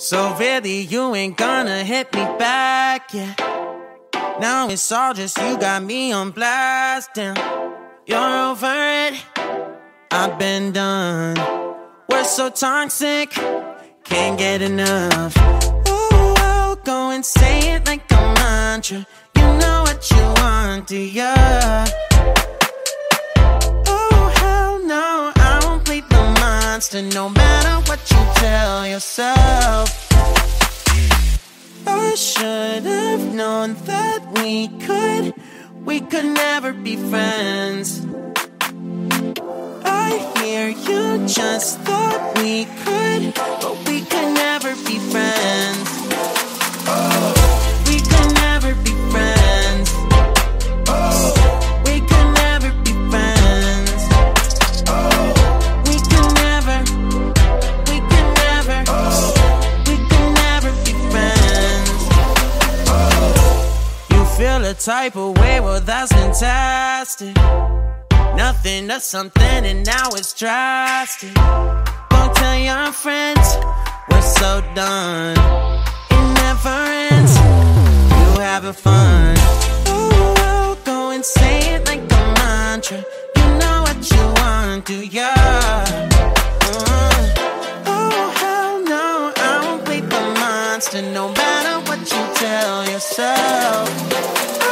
So really, you ain't gonna hit me back, yeah. Now it's all just you got me on blast, damn. You're over it, I've been done. We're so toxic, can't get enough. Ooh, I'll go and say it like a mantra. You know what you want, do ya? Oh, hell no, I won't play the monster no matter what you should have known that we could, we could never be friends. I hear you just thought we could, A type of way, well, that's fantastic. Nothing to something, and now it's drastic. Don't tell your friends we're so done. It never ends. You having fun? Oh, I'll go and say it like a mantra. You know what you want, do ya? Monster, no matter what you tell yourself.